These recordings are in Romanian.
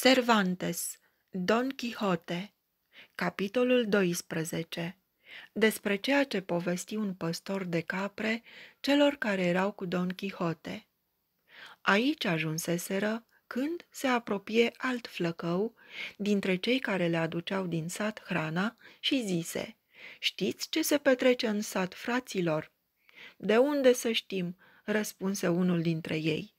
Cervantes, Don Quixote Capitolul 12 Despre ceea ce povesti un păstor de capre celor care erau cu Don Quixote. Aici ajunseseră când se apropie alt flăcău dintre cei care le aduceau din sat hrana și zise, Știți ce se petrece în sat, fraților?" De unde să știm?" răspunse unul dintre ei.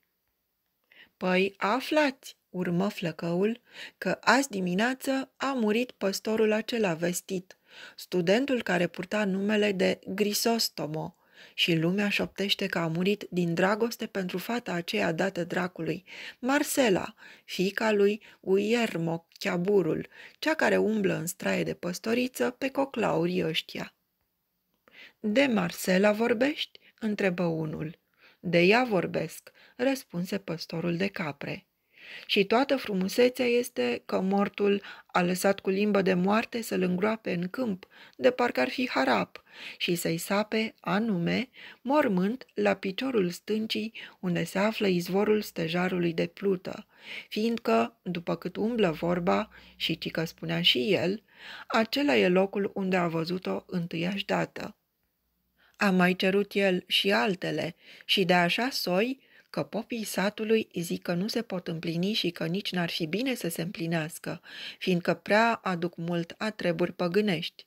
Păi aflați, urmă flăcăul, că azi dimineață a murit păstorul acela vestit, studentul care purta numele de Grisostomo, și lumea șoptește că a murit din dragoste pentru fata aceea dată dracului, Marcela, fiica lui Guillermo Chiaburul, cea care umblă în straie de păstoriță pe coclaurii ăștia. De Marcela vorbești?" întrebă unul. De ea vorbesc, răspunse păstorul de capre. Și toată frumusețea este că mortul a lăsat cu limbă de moarte să-l îngroape în câmp, de parcă ar fi harap, și să-i sape, anume, mormânt la piciorul stâncii unde se află izvorul stejarului de plută, fiindcă, după cât umblă vorba, și cică spunea și el, acela e locul unde a văzut-o întâiași dată. A mai cerut el și altele, și de așa soi, că popii satului zic că nu se pot împlini și că nici n-ar fi bine să se împlinească, fiindcă prea aduc mult a treburi păgânești.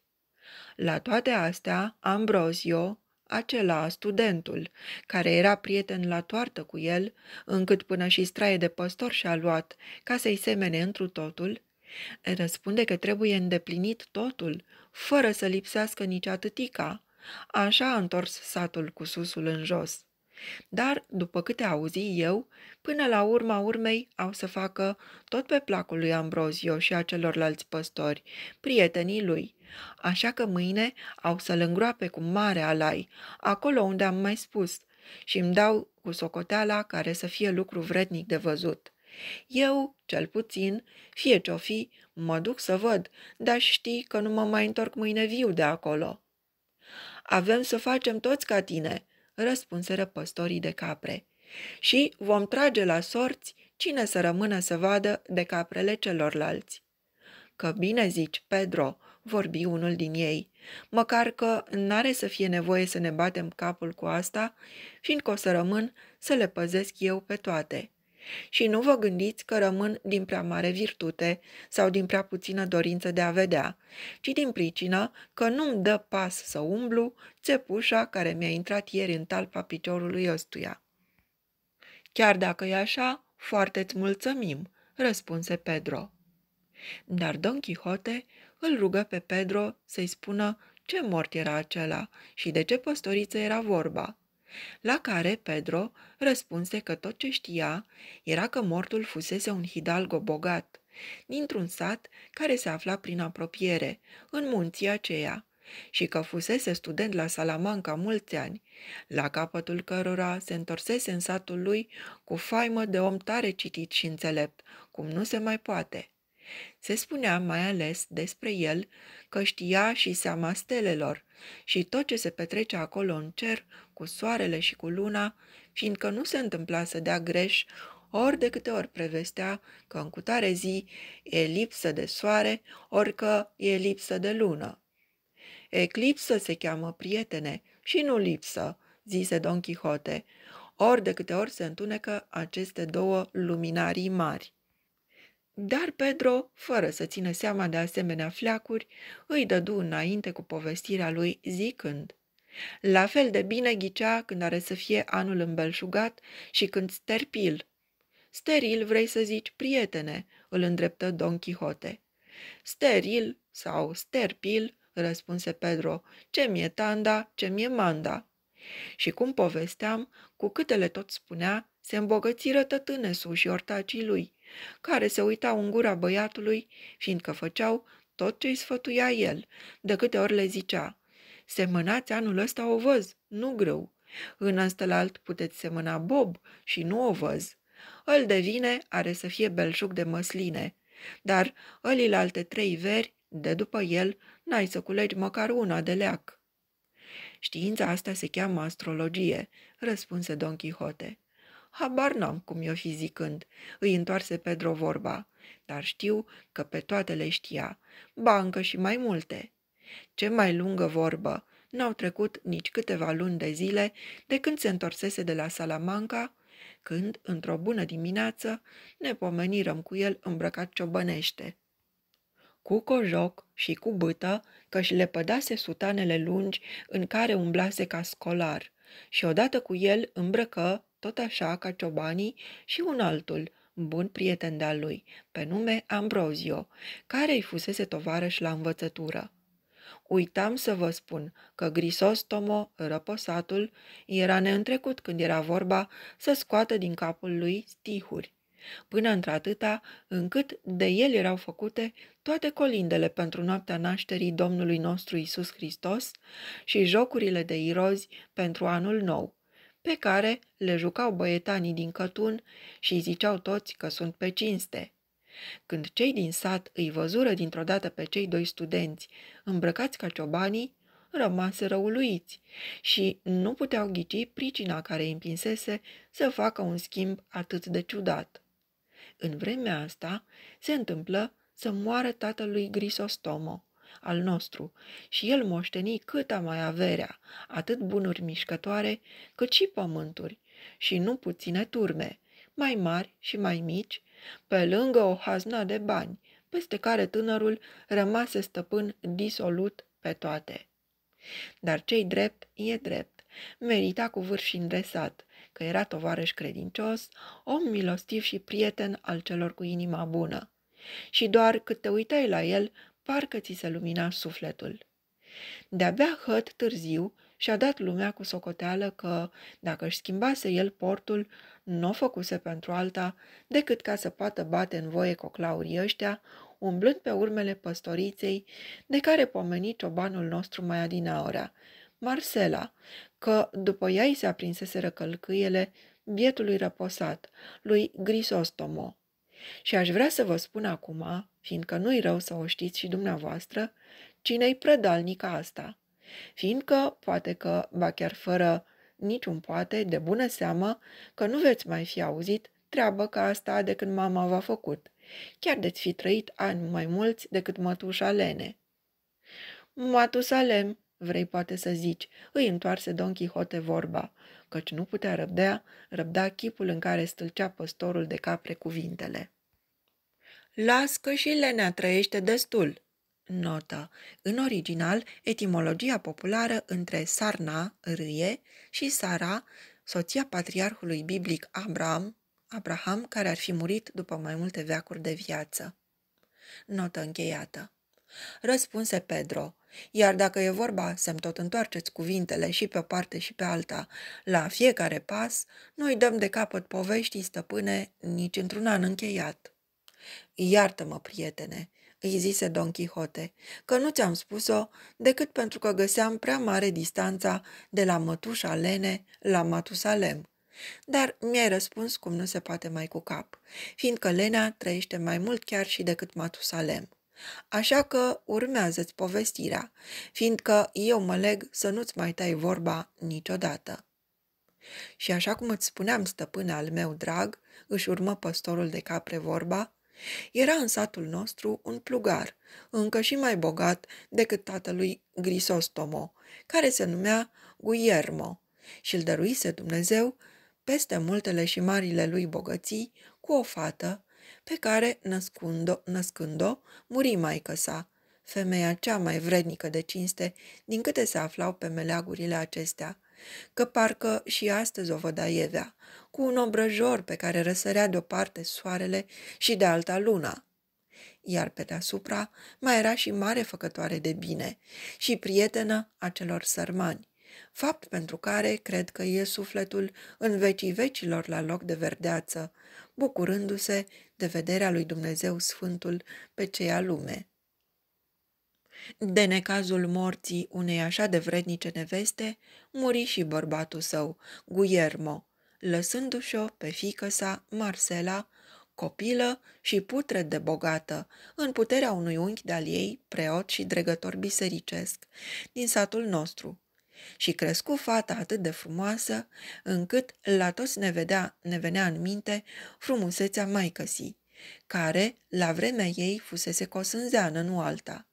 La toate astea, Ambrosio, acela studentul, care era prieten la toartă cu el, încât până și straie de păstor și-a luat, ca să-i semene întru totul, răspunde că trebuie îndeplinit totul, fără să lipsească nici atâtica, Așa a întors satul cu susul în jos. Dar, după câte auzi eu, până la urma urmei au să facă tot pe placul lui Ambrozio și a celorlalți păstori, prietenii lui. Așa că mâine au să-l îngroape cu mare alai, acolo unde am mai spus, și îmi dau cu socoteala care să fie lucru vrednic de văzut. Eu, cel puțin, fie ce-o fi, mă duc să văd, dar știi că nu mă mai întorc mâine viu de acolo. Avem să facem toți ca tine, răspunseră păstorii de capre. Și vom trage la sorți cine să rămână să vadă de caprele celorlalți. Că bine zici, Pedro, vorbi unul din ei, măcar că n-are să fie nevoie să ne batem capul cu asta, fiindcă o să rămân să le păzesc eu pe toate. Și nu vă gândiți că rămân din prea mare virtute sau din prea puțină dorință de a vedea, ci din pricină că nu-mi dă pas să umblu țepușa care mi-a intrat ieri în talpa piciorului ăstuia. Chiar dacă e așa, foarte-ți mulțumim, răspunse Pedro. Dar Don Quixote îl rugă pe Pedro să-i spună ce mort era acela și de ce păstoriță era vorba la care Pedro răspunse că tot ce știa era că mortul fusese un hidalgo bogat, dintr-un sat care se afla prin apropiere, în munții aceea, și că fusese student la Salamanca mulți ani, la capătul cărora se întorsese în satul lui cu faimă de om tare citit și înțelept, cum nu se mai poate. Se spunea mai ales despre el că știa și seama stelelor și tot ce se petrece acolo în cer, cu soarele și cu luna, fiindcă nu se întâmpla să dea greș ori de câte ori prevestea că în cutare zi e lipsă de soare, ori că e lipsă de lună. Eclipsă se cheamă, prietene, și nu lipsă, zise Don Quixote, ori de câte ori se întunecă aceste două luminarii mari. Dar Pedro, fără să țină seama de asemenea fleacuri, îi dădu înainte cu povestirea lui zicând La fel de bine ghicea când are să fie anul îmbelșugat și când sterpil. Steril vrei să zici, prietene, îl îndreptă Don Quixote. Steril sau sterpil, răspunse Pedro, ce mi-e tanda, ce mi-e manda. Și cum povesteam, cu câte le tot spunea, se îmbogățiră tătânesul și ortacii lui, care se uitau în gura băiatului, fiindcă făceau tot ce îi sfătuia el, de câte ori le zicea, semănați anul ăsta o văz, nu grâu. În ăstălalt puteți semăna bob și nu o văz. Îl devine are să fie belșug de măsline, dar alte trei veri, de după el, n-ai să culegi măcar una de leac. Știința asta se cheamă astrologie, răspunse Don Quixote. Habar n-am cum i-o fi zicând, îi întoarse Pedro vorba, dar știu că pe toate le știa, bancă și mai multe. Ce mai lungă vorbă, n-au trecut nici câteva luni de zile de când se întorsese de la Salamanca, când, într-o bună dimineață, ne pomenirăm cu el îmbrăcat ciobănește. Cu cojoc și cu bâtă, că și le pădase sutanele lungi în care umblase ca scolar, și odată cu el îmbrăcă, tot așa ca ciobanii, și un altul, bun prieten de-al lui, pe nume Ambrozio, care îi fusese tovarăș la învățătură. Uitam să vă spun că Grisostomo, răposatul, era neîntrecut când era vorba să scoată din capul lui stihuri, până într-atâta încât de el erau făcute toate colindele pentru noaptea nașterii Domnului nostru Isus Hristos și jocurile de irozi pentru anul nou, pe care le jucau băietanii din Cătun și ziceau toți că sunt pe cinste. Când cei din sat îi văzură dintr-o dată pe cei doi studenți, îmbrăcați ca ciobanii, rămaseră uluiți și nu puteau ghici pricina care îi împinsese să facă un schimb atât de ciudat. În vremea asta se întâmplă să moară tatălui Grisostomo, al nostru, și el moșteni câta mai averea, atât bunuri mișcătoare, cât și pământuri, și nu puține turme, mai mari și mai mici, pe lângă o hazna de bani, peste care tânărul rămase stăpân disolut pe toate. Dar cei drept e drept, merita cu vârf și îndresat, că era tovarăș credincios, om milostiv și prieten al celor cu inima bună. Și doar cât te uitai la el, parcă ți se lumina sufletul. De-abia hăt târziu și-a dat lumea cu socoteală că, dacă își schimbase el portul, nu o făcuse pentru alta decât ca să poată bate în voie coclaurii ăștia, umblând pe urmele păstoriței de care pomeni ciobanul nostru mai adinaorea, Marcela, că după ea i se aprinseseră călcâiele bietului răposat, lui Grisostomo. Și aș vrea să vă spun acum, fiindcă nu-i rău să o știți și dumneavoastră, cine-i prădalnica asta. Fiindcă, poate că, ba chiar fără niciun poate, de bună seamă, că nu veți mai fi auzit treabă ca asta de când mama v-a făcut. Chiar de-ți fi trăit ani mai mulți decât mătușa Lene. Matusalem, vrei poate să zici, îi întoarse Don Quixote vorba, căci nu putea răbdea, răbda chipul în care stâlcea păstorul de capre cuvintele. Las că și Lenea trăiește destul. Notă. În original, etimologia populară între Sarna, râie, și Sara, soția patriarhului biblic Abraham, Abraham, care ar fi murit după mai multe veacuri de viață. Notă încheiată. Răspunse Pedro, iar dacă e vorba să-mi tot întoarceți cuvintele și pe o parte și pe alta, la fiecare pas, nu-i dăm de capăt poveștii stăpâne nici într-un an încheiat. Iartă-mă, prietene, îi zise Don Quixote, că nu ți-am spus-o decât pentru că găseam prea mare distanța de la mătușa Lene la Matusalem. Dar mi-ai răspuns cum nu se poate mai cu cap, fiindcă Lena trăiește mai mult chiar și decât Matusalem. Așa că urmează-ți povestirea, fiindcă eu mă leg să nu-ți mai tai vorba niciodată. Și așa cum îți spuneam, stăpâne al meu drag, își urmă păstorul de capre vorba, era în satul nostru un plugar, încă și mai bogat decât tatălui Grisostomo, care se numea Guillermo și îl dăruise Dumnezeu peste multele și marile lui bogății cu o fată pe care, născând-o, născând-o muri maică sa, femeia cea mai vrednică de cinste din câte se aflau pe meleagurile acestea, că parcă și astăzi o văd aievea, cu un obrăjor pe care răsărea de o parte soarele și de alta luna. Iar pe deasupra mai era și mare făcătoare de bine și prietenă a celor sărmani, fapt pentru care cred că e sufletul în vecii vecilor la loc de verdeață, bucurându-se de vederea lui Dumnezeu Sfântul pe ceea lume. De necazul morții unei așa de vrednice neveste, muri și bărbatul său, Guillermo, lăsându-și-o pe fică sa, Marcela, copilă și putre de bogată, în puterea unui unchi de-al ei, preot și dregător bisericesc, din satul nostru, Și crescu fata atât de frumoasă, încât la toți ne, vedea, ne venea în minte frumusețea maicăsii, care, la vremea ei, fusese cosânzeană, nu alta.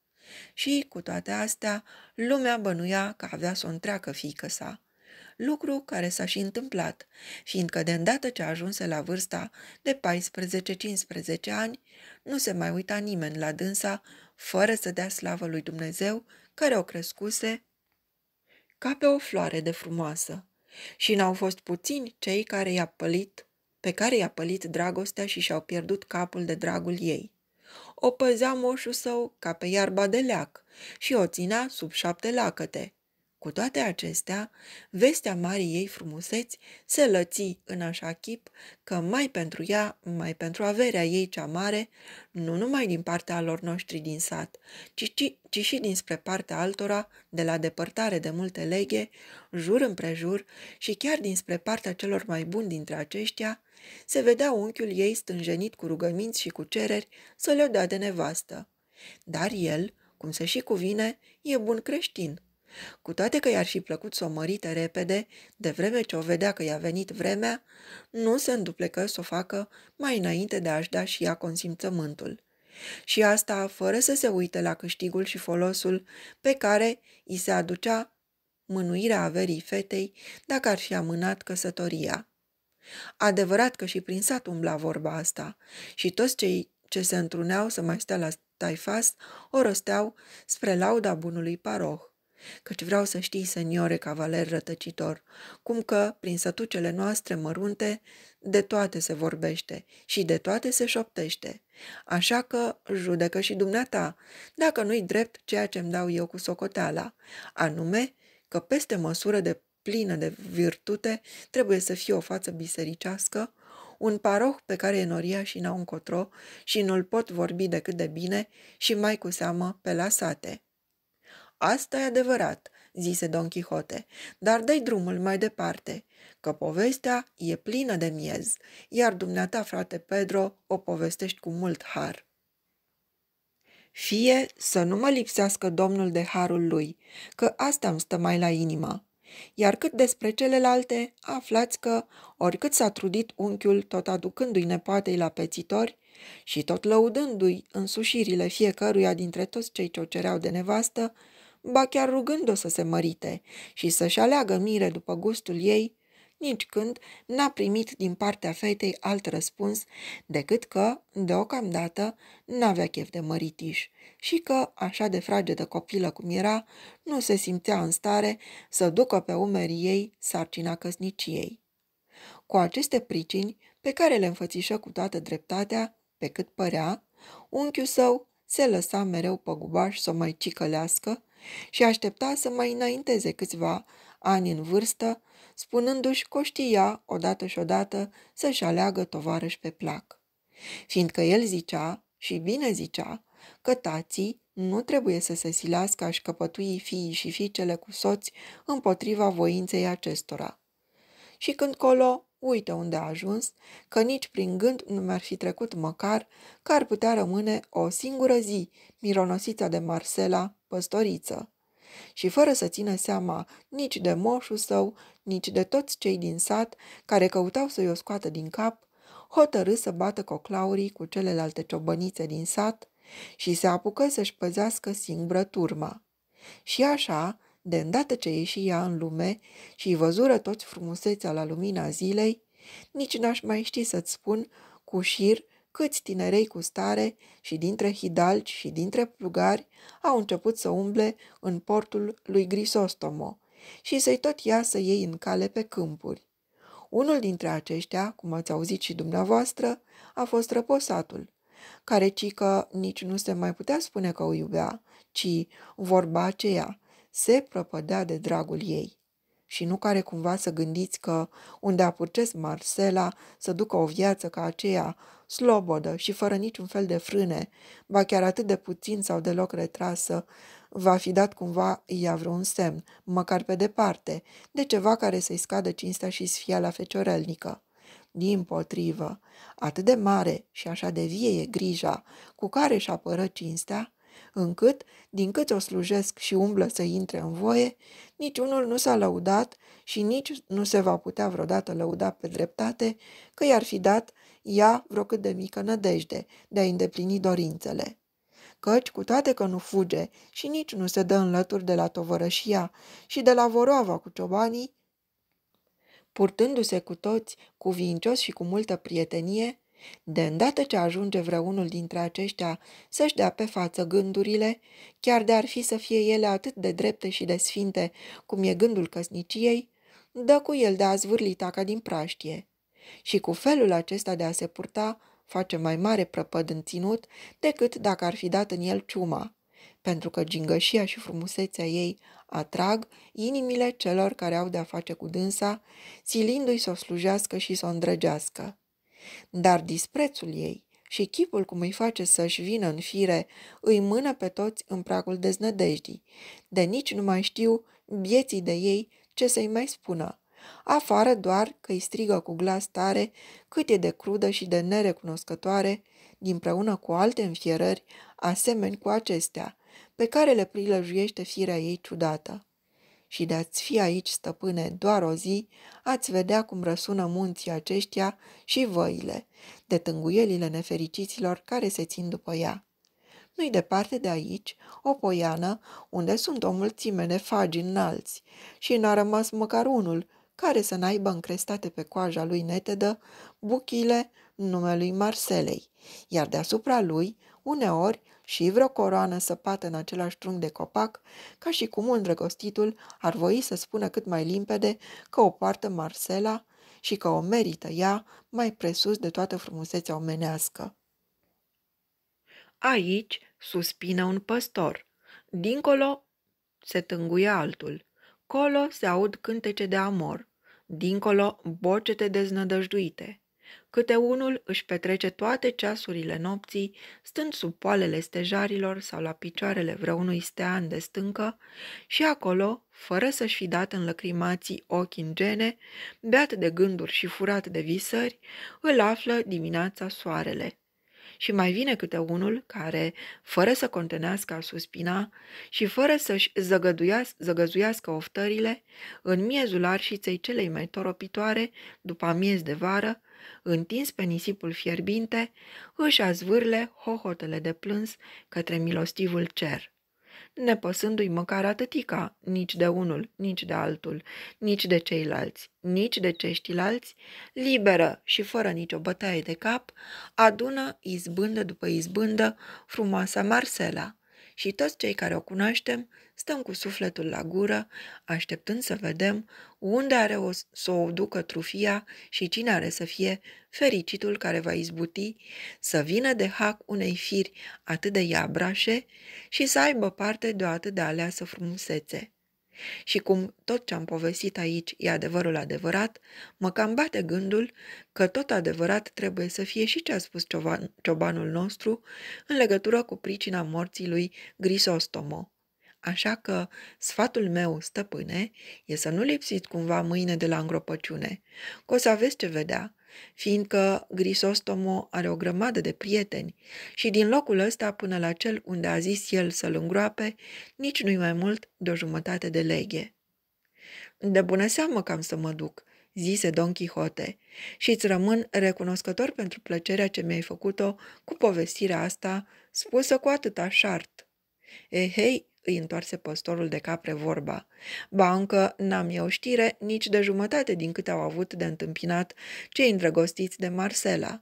Și, cu toate astea, lumea bănuia că avea să o întreacă fiică sa, lucru care s-a și întâmplat, fiindcă de îndată ce ajunse la vârsta de 14-15 ani, nu se mai uita nimeni la dânsa fără să dea slavă lui Dumnezeu care o crescuse ca pe o floare de frumoasă. Și n-au fost puțini cei care i-a pălit, pe care i-a pălit dragostea și și-au pierdut capul de dragul ei. O păzea moșul său ca pe iarba de leac și o ținea sub șapte lacăte. Cu toate acestea, vestea marii ei frumuseți se lăți în așa chip că mai pentru ea, mai pentru averea ei cea mare, nu numai din partea lor noștri din sat, ci, ci, ci și dinspre partea altora, de la depărtare de multe leghe, jur împrejur și chiar dinspre partea celor mai buni dintre aceștia, se vedea unchiul ei stânjenit cu rugăminți și cu cereri să le dea de nevastă. Dar el, cum se și cuvine, e bun creștin cu toate că i-ar fi plăcut să o mărite repede, de vreme ce o vedea că i-a venit vremea, nu se înduplecă să o facă mai înainte de a-și da și ea consimțământul. Și asta fără să se uite la câștigul și folosul pe care îi se aducea mânuirea averii fetei dacă ar fi amânat căsătoria. Adevărat că și prin sat umbla vorba asta și toți cei ce se întruneau să mai stea la taifas o rosteau spre lauda bunului paroh căci vreau să știi, seniore cavaler rătăcitor, cum că, prin sătucele noastre mărunte, de toate se vorbește și de toate se șoptește. Așa că judecă și dumneata, dacă nu-i drept ceea ce-mi dau eu cu socoteala, anume că peste măsură de plină de virtute trebuie să fie o față bisericească, un paroh pe care enoria și n-au încotro și nu-l pot vorbi decât de bine și mai cu seamă pe la sate. Asta e adevărat, zise Don Quixote, dar dai drumul mai departe, că povestea e plină de miez, iar dumneata, frate Pedro, o povestești cu mult har. Fie să nu mă lipsească domnul de harul lui, că asta îmi stă mai la inimă. Iar cât despre celelalte, aflați că, oricât s-a trudit unchiul tot aducându-i nepoatei la pețitori și tot lăudându-i însușirile fiecăruia dintre toți cei ce o cereau de nevastă, ba chiar rugând-o să se mărite și să-și aleagă mire după gustul ei, nici când n-a primit din partea fetei alt răspuns decât că, deocamdată, n-avea chef de măritiș și că, așa de fragedă copilă cum era, nu se simțea în stare să ducă pe umerii ei sarcina căsniciei. Cu aceste pricini, pe care le înfățișă cu toată dreptatea, pe cât părea, unchiul său se lăsa mereu păgubaș să o mai cicălească și aștepta să mai înainteze câțiva ani în vârstă, spunându-și că știa, odată și odată, să-și aleagă tovarăși pe plac. Fiindcă el zicea, și bine zicea, că tații nu trebuie să se silească a-și căpătui fiii și fiicele cu soți împotriva voinței acestora. Și când colo, uite unde a ajuns, că nici prin gând nu mi-ar fi trecut măcar că ar putea rămâne o singură zi mironosița de Marcela, păstoriță. Și fără să țină seama nici de moșul său, nici de toți cei din sat care căutau să-i o scoată din cap, hotărâ să bată coclaurii cu celelalte ciobănițe din sat și se apucă să-și păzească singură turma. Și așa, de îndată ce ieși ea în lume și văzură toți frumusețea la lumina zilei, nici n-aș mai ști să-ți spun cu șir câți tinerei cu stare și dintre hidalgi și dintre plugari au început să umble în portul lui Grisostomo și să-i tot iasă ei în cale pe câmpuri. Unul dintre aceștia, cum ați auzit și dumneavoastră, a fost răposatul, care ci că nici nu se mai putea spune că o iubea, ci vorba aceea, se prăpădea de dragul ei și nu care cumva să gândiți că unde apurcesc Marcela să ducă o viață ca aceea, slobodă și fără niciun fel de frâne, ba chiar atât de puțin sau deloc retrasă, va fi dat cumva ea vreun semn, măcar pe departe, de ceva care să-i scadă cinstea și sfiala feciorelnică. Din potrivă, atât de mare și așa de vie e grija cu care își apără cinstea, încât, din cât o slujesc și umblă să intre în voie, niciunul nu s-a lăudat și nici nu se va putea vreodată lăuda pe dreptate că i-ar fi dat ea vreo cât de mică nădejde de a îndeplini dorințele. Căci, cu toate că nu fuge și nici nu se dă în lături de la tovărășia și de la voroava cu ciobanii, purtându-se cu toți cuvincios și cu multă prietenie, de îndată ce ajunge vreunul dintre aceștia să-și dea pe față gândurile, chiar de ar fi să fie ele atât de drepte și de sfinte cum e gândul căsniciei, dă cu el de a zvârli taca din praștie. Și cu felul acesta de a se purta, face mai mare prăpăd în ținut decât dacă ar fi dat în el ciuma, pentru că gingășia și frumusețea ei atrag inimile celor care au de-a face cu dânsa, silindu-i să o slujească și să o îndrăgească. Dar disprețul ei și chipul cum îi face să-și vină în fire îi mână pe toți în pragul deznădejdii, de nici nu mai știu bieții de ei ce să-i mai spună, afară doar că îi strigă cu glas tare cât e de crudă și de nerecunoscătoare, dinpreună cu alte înfierări, asemeni cu acestea, pe care le prilăjuiește firea ei ciudată. Și de-ați fi aici, stăpâne, doar o zi, ați vedea cum răsună munții aceștia și văile, de tânguielile nefericiților care se țin după ea. Nu-i departe de aici o poiană unde sunt o mulțime de fagi înalți și n-a rămas măcar unul care să n-aibă încrestate pe coaja lui netedă buchile numelui Marselei, iar deasupra lui, uneori, și vreo coroană săpată în același trunchi de copac, ca și cum îndrăgostitul ar voi să spună cât mai limpede că o poartă Marcela și că o merită ea mai presus de toată frumusețea omenească. Aici suspină un păstor. Dincolo se tânguie altul. Colo se aud cântece de amor. Dincolo bocete deznădăjduite. Câte unul își petrece toate ceasurile nopții, stând sub poalele stejarilor sau la picioarele vreunui stean de stâncă și acolo, fără să-și fi dat în lăcrimații ochi în gene, beat de gânduri și furat de visări, îl află dimineața soarele. Și mai vine câte unul care, fără să contenească a suspina și fără să-și zăgăzuiască oftările, în miezul arșiței celei mai toropitoare, după amiez de vară, întins pe nisipul fierbinte, își azvârle hohotele de plâns către milostivul cer nepăsându-i măcar atâtica, nici de unul, nici de altul, nici de ceilalți, nici de ceștilalți, liberă și fără nicio bătaie de cap, adună izbândă după izbândă frumoasa Marcela, și toți cei care o cunoaștem stăm cu sufletul la gură, așteptând să vedem unde are o, să o ducă trufia și cine are să fie fericitul care va izbuti să vină de hac unei firi atât de iabrașe și să aibă parte de o atât de aleasă frumusețe. Și cum tot ce am povestit aici e adevărul adevărat, mă cam bate gândul că tot adevărat trebuie să fie și ce a spus cioban, ciobanul nostru în legătură cu pricina morții lui Grisostomo. Așa că sfatul meu, stăpâne, e să nu lipsiți cumva mâine de la îngropăciune, că o să aveți ce vedea, fiindcă Grisostomo are o grămadă de prieteni și din locul ăsta până la cel unde a zis el să-l îngroape, nici nu-i mai mult de o jumătate de leghe. De bună seamă cam să mă duc, zise Don Quixote, și îți rămân recunoscător pentru plăcerea ce mi-ai făcut-o cu povestirea asta, spusă cu atâta șart. Ehei, îi întoarse păstorul de capre vorba. Ba încă n-am eu știre nici de jumătate din câte au avut de întâmpinat cei îndrăgostiți de Marcela.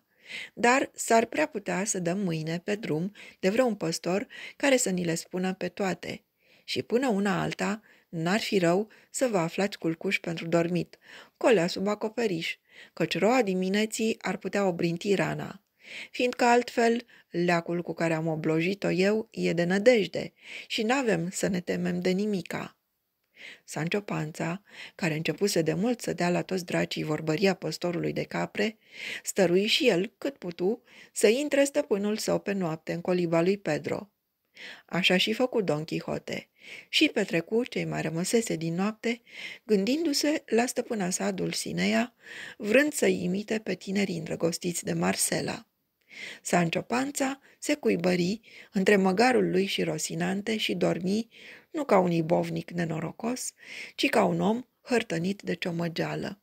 Dar s-ar prea putea să dăm mâine pe drum de vreun păstor care să ni le spună pe toate. Și până una alta, n-ar fi rău să vă aflați culcuș pentru dormit, colea sub acoperiș, căci roa dimineții ar putea obrinti rana fiindcă altfel leacul cu care am oblojit-o eu e de nădejde și n-avem să ne temem de nimica. Sancio Panța, care începuse de mult să dea la toți dracii vorbăria păstorului de capre, stărui și el, cât putu, să intre stăpânul său pe noapte în coliba lui Pedro. Așa și făcu Don Quixote și petrecu cei mai rămăsese din noapte, gândindu-se la stăpâna sa Dulcinea, vrând să imite pe tinerii îndrăgostiți de Marcela. Sancho Panța se cuibări între măgarul lui și Rosinante și dormi nu ca un ibovnic nenorocos, ci ca un om hărtănit de ciomăgeală.